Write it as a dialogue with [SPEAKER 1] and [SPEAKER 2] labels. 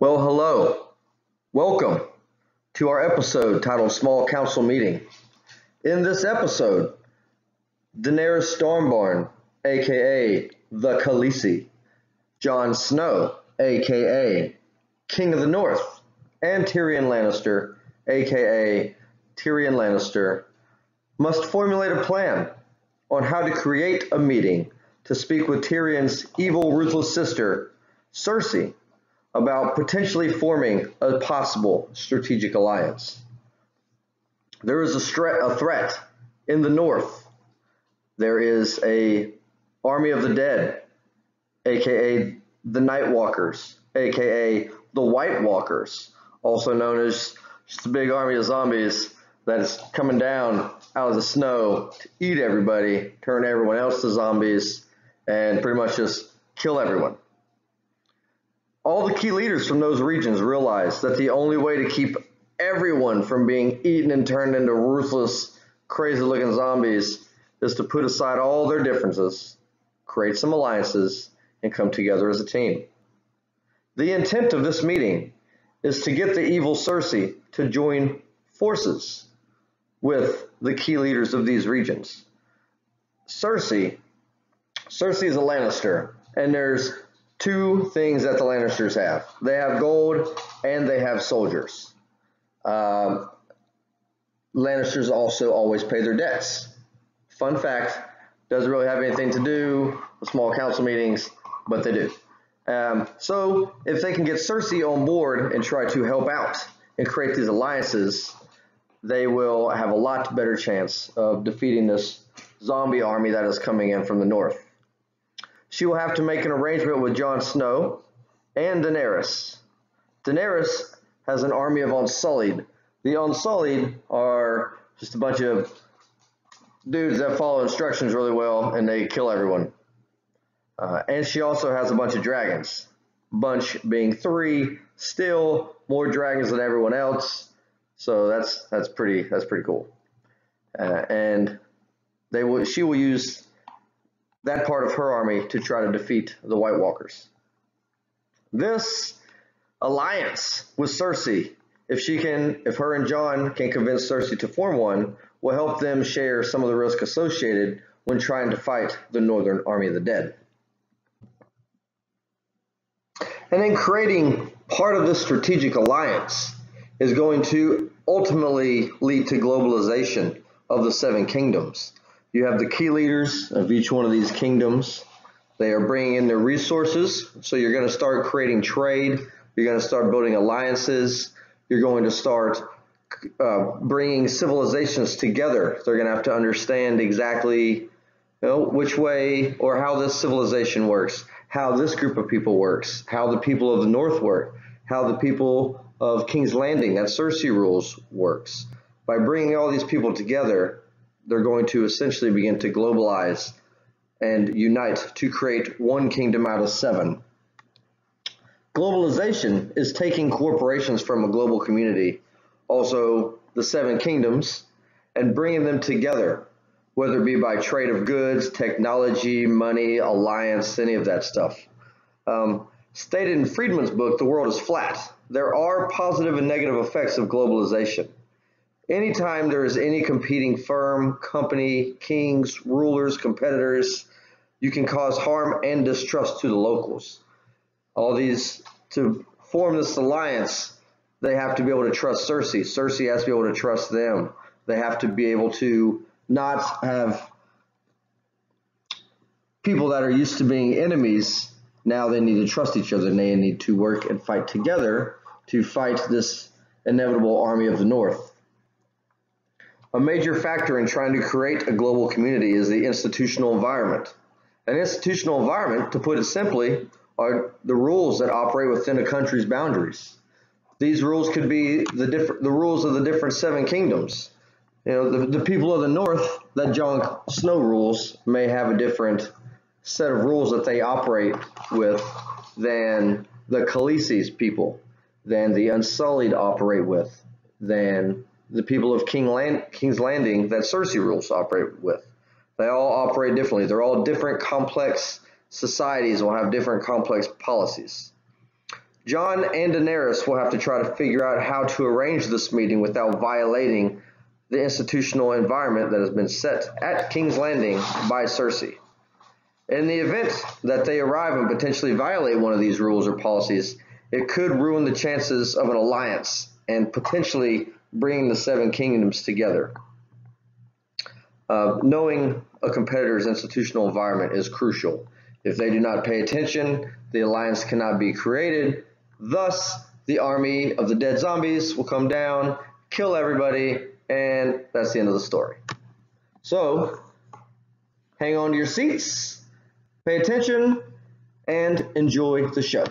[SPEAKER 1] Well, hello. Welcome to our episode titled Small Council Meeting. In this episode, Daenerys Stormborn, aka the Khaleesi, Jon Snow, aka King of the North, and Tyrion Lannister, aka Tyrion Lannister, must formulate a plan on how to create a meeting to speak with Tyrion's evil, ruthless sister, Cersei, about potentially forming a possible strategic alliance. There is a, a threat in the north. There is a army of the dead, aka the Night Walkers, aka the White Walkers, also known as a big army of zombies that is coming down out of the snow to eat everybody, turn everyone else to zombies, and pretty much just kill everyone. All the key leaders from those regions realize that the only way to keep everyone from being eaten and turned into ruthless, crazy looking zombies is to put aside all their differences, create some alliances, and come together as a team. The intent of this meeting is to get the evil Cersei to join forces with the key leaders of these regions. Cersei, Cersei is a Lannister, and there's two things that the Lannisters have. They have gold and they have soldiers. Um, Lannisters also always pay their debts. Fun fact, doesn't really have anything to do with small council meetings, but they do. Um, so if they can get Cersei on board and try to help out and create these alliances, they will have a lot better chance of defeating this zombie army that is coming in from the north. She will have to make an arrangement with Jon Snow and Daenerys. Daenerys has an army of Unsullied. The Unsullied are just a bunch of dudes that follow instructions really well and they kill everyone. Uh, and she also has a bunch of dragons. Bunch being three, still more dragons than everyone else. So that's that's pretty that's pretty cool. Uh, and they will she will use that part of her army to try to defeat the White Walkers. This alliance with Cersei, if she can, if her and Jon can convince Cersei to form one, will help them share some of the risk associated when trying to fight the Northern Army of the Dead. And then creating part of this strategic alliance is going to ultimately lead to globalization of the seven kingdoms. You have the key leaders of each one of these kingdoms. They are bringing in their resources. So you're going to start creating trade. You're going to start building alliances. You're going to start uh, bringing civilizations together. They're going to have to understand exactly you know, which way or how this civilization works, how this group of people works, how the people of the North work, how the people of King's Landing, that Cersei rules, works. By bringing all these people together, they're going to essentially begin to globalize and unite to create one kingdom out of seven. Globalization is taking corporations from a global community, also the seven kingdoms, and bringing them together, whether it be by trade of goods, technology, money, alliance, any of that stuff. Um, stated in Friedman's book, The World is Flat, there are positive and negative effects of globalization. Anytime there is any competing firm, company, kings, rulers, competitors, you can cause harm and distrust to the locals. All these, to form this alliance, they have to be able to trust Cersei. Cersei has to be able to trust them. They have to be able to not have people that are used to being enemies. Now they need to trust each other and they need to work and fight together to fight this inevitable army of the North. A major factor in trying to create a global community is the institutional environment. An institutional environment, to put it simply, are the rules that operate within a country's boundaries. These rules could be the different the rules of the different seven kingdoms. You know, the, the people of the north that Jon Snow rules may have a different set of rules that they operate with than the Khaleesi's people, than the Unsullied operate with, than the people of King Land, King's Landing that Cersei rules operate with. They all operate differently. They're all different complex societies will have different complex policies. Jon and Daenerys will have to try to figure out how to arrange this meeting without violating the institutional environment that has been set at King's Landing by Cersei. In the event that they arrive and potentially violate one of these rules or policies, it could ruin the chances of an alliance and potentially bringing the Seven Kingdoms together. Uh, knowing a competitor's institutional environment is crucial. If they do not pay attention, the alliance cannot be created. Thus, the army of the dead zombies will come down, kill everybody, and that's the end of the story. So, hang on to your seats, pay attention, and enjoy the show.